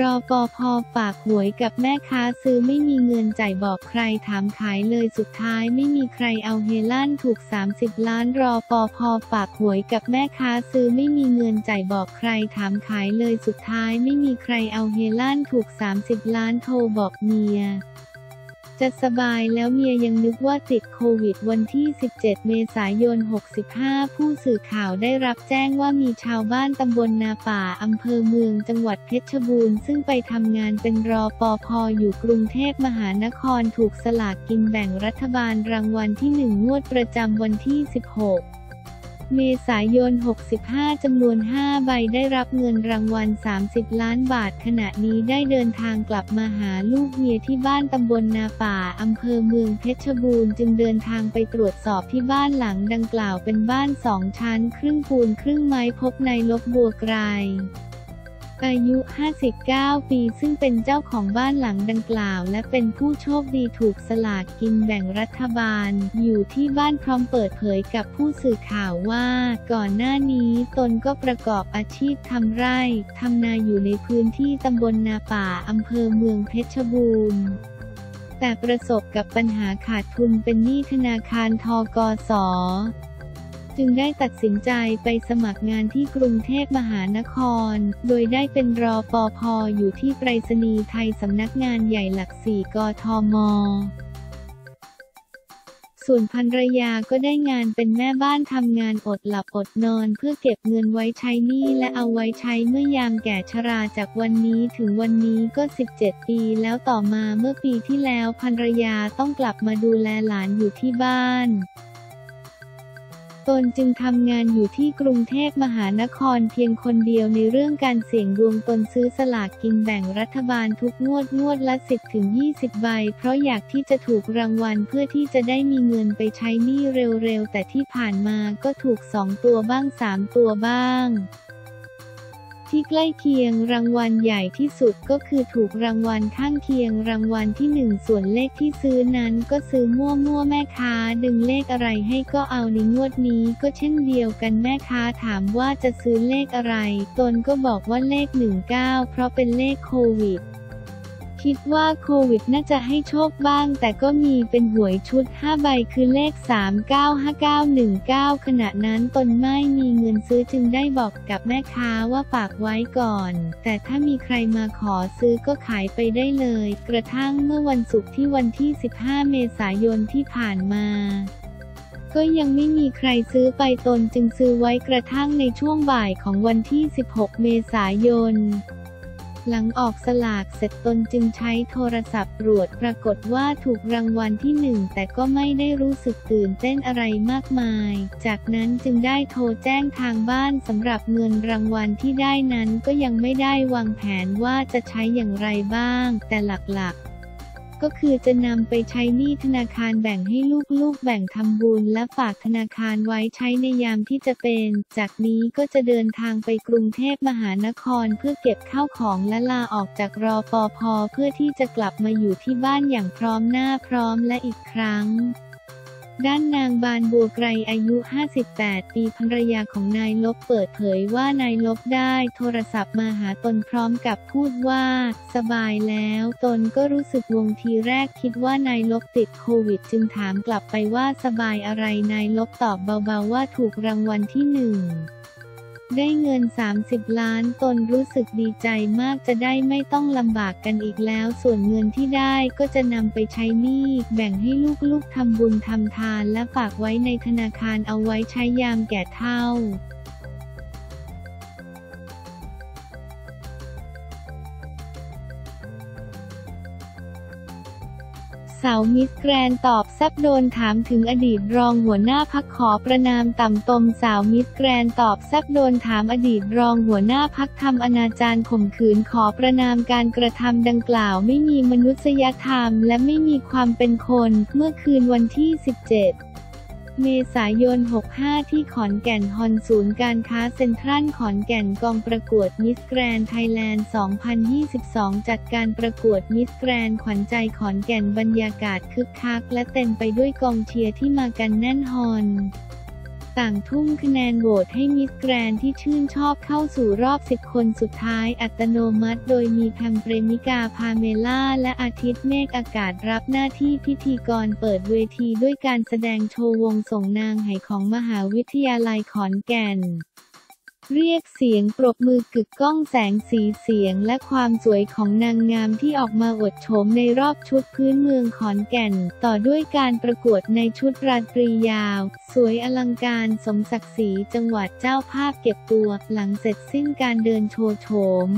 รอปภฝากหวยกับแม่ค้าซื้อไม่มีเงินจ่ายบอกใครถามขายเลยสุดท้ายไม่มีใครเอาเฮลั่นถูก 30 ล้าน รอปภฝากหวยกับแม่ค้าซื้อไม่มีเงินจ่ายบอกใครถามขายเลยสุดท้ายไม่มีใครเอาเฮลั่นถูก 30 ล้านโทรบอกเมีย จะสบายแล้วเมียยังนึกว่าติดโควิดวันที่ 17 เมษายน 65 ผู้สื่อข่าวได้รับแจ้งว่ามีชาวบ้านตำบลนาป่าอำเภอเมืองจังหวัดเพชรบูรณ์ซึ่งไปทำงานเป็นรอปภอยู่กรุงเทพมหานครถูกสลากกินแบ่งรัฐบาลรางวัลที่ 1 งวดประจำวันที่ 16 เมษายน 65 จำนวน 5 ใบได้รับเงินรางวัล 30 ล้านบาท ขณะนี้ได้เดินทางกลับมาหาลูกเมียที่บ้านตำบลนาป่า อำเภอเมืองเพชรบูรณ์ จึงเดินทางไปตรวจสอบที่บ้านหลังดังกล่าวเป็นบ้านสองชั้น ครึ่งปูนครึ่งไม้พบในลบบัวไกร อายุ 59 ปี ซึ่งเป็นเจ้าของบ้านหลังดังกล่าว และเป็นผู้โชคดีถูกสลากกินแบ่งรัฐบาล อยู่ที่บ้านพร้อมเปิดเผยกับผู้สื่อข่าวว่า ก่อนหน้านี้ตนก็ประกอบอาชีพทำไร่ทำนาอยู่ในพื้นที่ตำบลนาป่าอำเภอเมืองเพชรบูรณ์แต่ประสบกับปัญหาขาดทุนเป็นหนี้ธนาคารทกส จึงได้ตัดสินใจไปสมัครงานที่กรุงเทพมหานคร โดยได้เป็นรอปภอยู่ที่ไปรษณีย์ไทยสำนักงานใหญ่หลักสี่กทมส่วนภรรยาก็ได้งานเป็นแม่บ้านทำงานอดหลับอดนอนเพื่อเก็บเงินไว้ใช้หนี้และเอาไว้ใช้เมื่อยามแก่ชราจากวันนี้ถึงวันนี้ก็ 17 ปีแล้วต่อมาเมื่อปีที่แล้วภรรยาต้องกลับมาดูแลหลานอยู่ที่บ้าน ตนจึงทำงานอยู่ที่กรุงเทพมหานครเพียงคนเดียวในเรื่องการเสี่ยงดวงตนซื้อสลากกินแบ่งรัฐบาลทุกงวดงวดละ 10ถึง20 ใบ เพราะอยากที่จะถูกรางวัลเพื่อที่จะได้มีเงินไปใช้หนี้เร็วๆ แต่ที่ผ่านมาก็ถูก 2 ตัวบ้าง 3 ตัวบ้าง ที่ใกล้เคียงรางวัลใหญ่ที่สุดก็คือถูกรางวัลข้างเคียงรางวัลที่หนึ่งส่วนเลขที่ซื้อนั้นก็ซื้อมั่วมั่วๆแม่ค้าดึงเลขอะไรให้ก็เอาในงวดนี้ก็เช่นเดียวกันแม่ค้าถามว่าจะซื้อเลขอะไร ตนก็บอกว่าเลข 19 เพราะเป็นเลขโควิด คิดว่าโควิดน่าจะให้โชคบ้าง แต่ก็มีเป็นหวยชุด 5 ใบคือเลข 395919 ขณะนั้นตนไม่มีเงินซื้อจึงได้บอกกับแม่ค้าว่าฝากไว้ก่อน แต่ถ้ามีใครมาขอซื้อก็ขายไปได้เลย กระทั่งเมื่อวันศุกร์ที่วันที่ 15 เมษายนที่ผ่านมาก็ยังไม่มีใครซื้อไปตนจึงซื้อไว้กระทั่งในช่วงบ่ายของวันที่ 16 เมษายน หลังออกสลากเสร็จตนจึงใช้โทรศัพท์ตรวจปรากฏว่าถูกรางวัลที่หนึ่งแต่ก็ไม่ได้รู้สึกตื่นเต้นอะไรมากมาย จากนั้นจึงได้โทรแจ้งทางบ้านสำหรับเงินรางวัลที่ได้นั้นก็ยังไม่ได้วางแผนว่าจะใช้อย่างไรบ้าง แต่หลักๆ ก็คือจะนำไปใช้หนี้ธนาคารแบ่งให้ลูกๆ แบ่งทำบุญและฝากธนาคารไว้ใช้ในยามที่จะเป็น จากนี้ก็จะเดินทางไปกรุงเทพมหานครเพื่อเก็บข้าวของและลาออกจากรอปภเพื่อที่จะกลับมาอยู่ที่บ้านอย่างพร้อมหน้าพร้อมและอีกครั้ง ด้านนางบานบัวไกรอายุ 58 ปีภรรยาของนายลบเปิดเผยว่านายลบได้โทรศัพท์มาหาตนพร้อมกับพูดว่า สบายแล้วตนก็รู้สึกงงทีแรกคิดว่านายลบติดโควิดจึงถามกลับไปว่าสบายอะไรนายลบตอบเบาๆว่าถูกรางวัลที่หนึ่ง ได้เงิน 30 ล้านตนรู้สึกดีใจมากจะได้ไม่ต้องลำบากกันอีกแล้ว ส่วนเงินที่ได้ก็จะนำไปใช้หนี้แบ่งให้ลูกๆทำบุญทำทานและฝากไว้ในธนาคารเอาไว้ใช้ยามแก่เฒ่า สาว Miss Grand ตอบแซบโดนถามถึงอดีตรองหัวหน้าพรรคขอประณามต่ำตมสาว Miss Grand ตอบแซบโดนถามอดีตรองหัวหน้าพรรคทำอนาจารข่มขืนขอประณามการกระทำดังกล่าวไม่มีมนุษยธรรม และไม่มีความเป็นคน เมื่อคืนวันที่ 17 เมษายน 65 ที่ขอนแก่นฮอลล์ศูนย์การค้าเซ็นทรัลขอนแก่นกองประกวด Miss Grand Thailand 2022 จัดการประกวด Miss Grand ขวัญใจขอนแก่นบรรยากาศคึกคักและเต็มไปด้วยกองเชียร์ที่มากันแน่นฮอลล์ ต่างทุ่มคะแนนโหวตให้ Miss Grand ที่ชื่นชอบเข้าสู่รอบ 10 คนสุดท้ายอัตโนมัติ โดยมีแพมเปรมิกาพาเมล่า และอาทิตย์เมฆอากาศรับหน้าที่พิธีกรเปิดเวทีด้วยการแสดงโชว์วงส่งนางไหของมหาวิทยาลัยขอนแก่น เรียกเสียงปรบมือกึกก้องแสงสีเสียงและความสวยของนางงามที่ออกมาอวดโฉมในรอบชุดพื้นเมืองขอนแก่น ต่อด้วยการประกวดในชุดราตรียาว สวยอลังการสมศักดิ์ศรีจังหวัดเจ้าภาพเก็บตัว หลังเสร็จสิ้นการเดินโชว์โฉม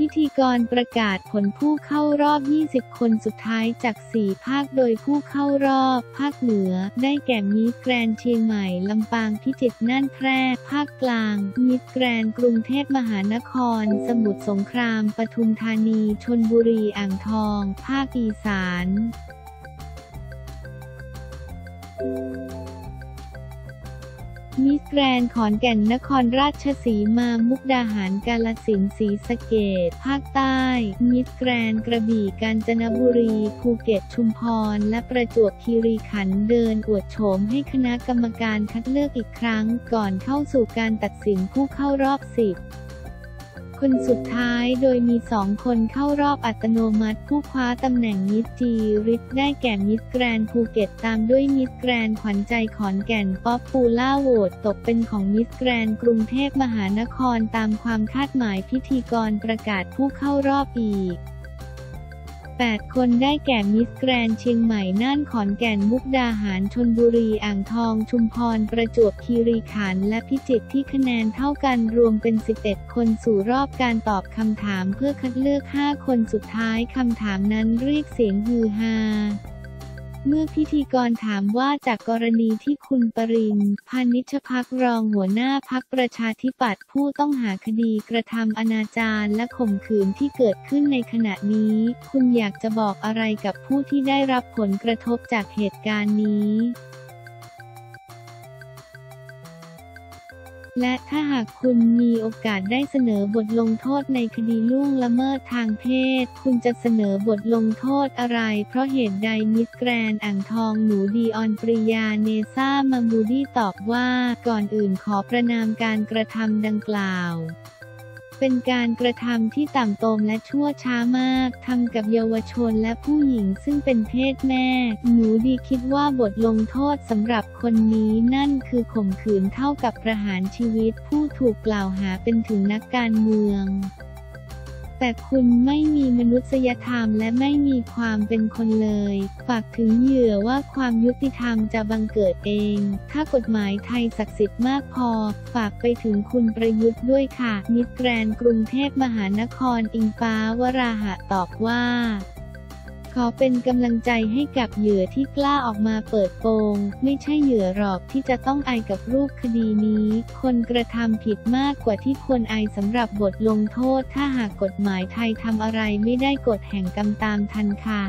พิธีกรประกาศผลผู้เข้ารอบ 20 คนสุดท้ายจาก 4 ภาคโดยผู้เข้ารอบ ภาคเหนือ ได้แก่ Miss Grand เชียงใหม่ ลำปางพิจิตรน่านแพร่ ภาคกลาง Miss Grand กรุงเทพมหานคร สมุทรสงคราม ปทุมธานี ชลบุรีอ่างทอง ภาคอีสาน Miss Grand ขอนแก่นนครราชสีมามุกดาหารกาฬสินธุ์ศรีสะเกษภาคใต้ Miss Grand กระบี่กาญจนบุรี ภูเก็ตชุมพร และประจวบคีรีขันธ์เดินอวดโฉมให้คณะกรรมการคัดเลือกอีกครั้ง ก่อนเข้าสู่การตัดสินผู้เข้ารอบสิบ คนสุดท้ายโดยมีสองคนเข้ารอบอัตโนมัติ ผู้คว้าตำแหน่งมิสจีริสได้แก่มิสแกรนด์ภูเก็ตตามด้วยมิสแกรนด์ขวัญใจขอนแก่น popular vote ตกเป็นของมิสแกรนด์กรุงเทพมหานครตามความคาดหมายพิธีกรประกาศผู้เข้ารอบอีก 8 คนได้แก่มิสแกรนเชียงใหม่ น่าน ขอนแก่น มุกดาหาร ชนบุรี อ่างทอง ชุมพร ประจวบคีรีขันธ์ และพิจิตรที่คะแนนเท่ากันรวมเป็น 11 คนสู่รอบการตอบคำถามเพื่อคัดเลือก 5 คนสุดท้ายคำถามนั้นเรียกเสียงฮือฮา เมื่อพิธีกรถามว่าจากกรณีที่คุณปรินพานิชพักรองหัวหน้าพักประชาธิปัตย์ผู้ต้องหาคดีกระทำอนาจารและข่มขืนที่เกิดขึ้นในขณะนี้ คุณอยากจะบอกอะไรกับผู้ที่ได้รับผลกระทบจากเหตุการณ์นี้ และถ้าหากคุณมีโอกาสได้เสนอบทลงโทษในคดีล่วงละเมิดทางเพศ คุณจะเสนอบทลงโทษอะไร เพราะเหตุใดมิสแกรนด์อ่างทองหนูดีออนปริยาเนซ่ามามูดี้ตอบว่า ก่อนอื่นขอประณามการกระทำดังกล่าว เป็นการกระทำที่ต่ำตมและชั่วช้ามากทำกับเยาวชนและผู้หญิงซึ่งเป็นเพศแม่ หนูดีคิดว่าบทลงโทษสำหรับคนนี้นั่นคือข่มขืนเท่ากับประหารชีวิตผู้ถูกกล่าวหาเป็นถึงนักการเมือง แต่คุณไม่มีมนุษยธรรมและไม่มีความเป็นคนเลย ฝากถึงเหยื่อว่าความยุติธรรมจะบังเกิดเอง ถ้ากฎหมายไทยศักดิ์สิทธิ์มากพอ ฝากไปถึงคุณประยุทธ์ด้วยค่ะ มิตรแกรนกรุงเทพมหานครอิงฟ้าวราหะตอบว่า ขอเป็นกำลังใจให้กับเหยื่อที่กล้าออกมาเปิดโปง ไม่ใช่เหยื่อหรอกที่จะต้องอายกับรูปคดีนี้ คนกระทำผิดมากกว่าที่ควรอายสำหรับบทลงโทษ ถ้าหากกฎหมายไทยทำอะไรไม่ได้กฎแห่งกรรมตามทันค่ะ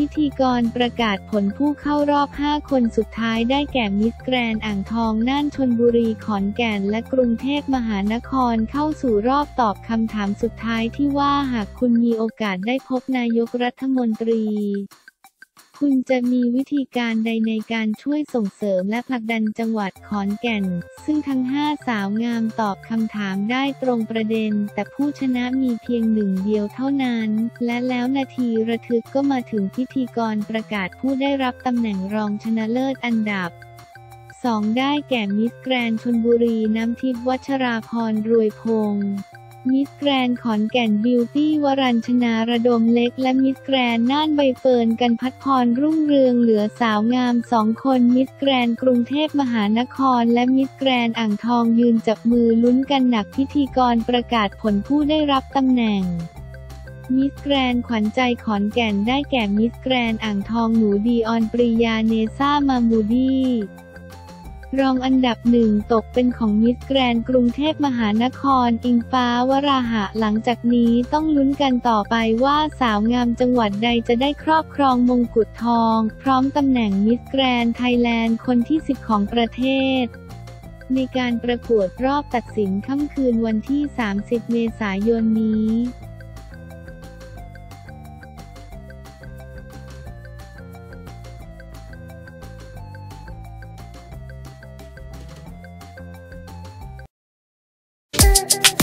พิธีกรประกาศผลผู้เข้ารอบ 5 คนสุดท้ายได้แก่มิสแกรนอ่างทองน่านชนบุรีขอนแก่นและกรุงเทพมหานครเข้าสู่รอบตอบคำถามสุดท้ายที่ว่าหากคุณมีโอกาสได้พบนายกรัฐมนตรี คุณจะมีวิธีการใดในการช่วยส่งเสริมและผลักดันจังหวัดขอนแก่น ซึ่งทั้ง 5 สาวงามตอบคำถามได้ตรงประเด็น แต่ผู้ชนะมีเพียงหนึ่งเดียวเท่านั้น และแล้วนาทีระทึกก็มาถึงพิธีกรประกาศผู้ได้รับตำแหน่งรองชนะเลิศอันดับ2ได้แก่มิสแกรนด์ชลบุรีน้ำทิพย์วัชราพรรวยพงษ์ มิสแกรนด์ขอนแก่นบิวตี้วรัญชนาระดมเล็ก และมิสแกรนด์น่านใบเฟิร์นกันพัดพรรุ่งเรืองเหลือสาวงามสองคนมิสแกรนด์กรุงเทพมหานคร และมิสแกรนด์อ่างทองยืนจับมือลุ้นกันหนักพิธีกรประกาศผลผู้ได้รับตำแหน่งมิสแกรนด์ขวัญใจขอนแก่นได้แก่มิสแกรนด์อ่างทองหนูดีออนปริยาเนซ่ามามูดี้ รองอันดับหนึ่งตกเป็นของมิสแกรนด์กรุงเทพมหานคร อิงฟ้าวราหะหลังจากนี้ต้องลุ้นกันต่อไปว่าสาวงามจังหวัดใดจะได้ครอบครองมงกุฎทอง พร้อมตำแหน่งมิสแกรนด์ไทยแลนด์คนที่ 10 ของประเทศในการประกวดรอบตัดสินค่ำคืนวันที่ 30 เมษายนนี้ yeah.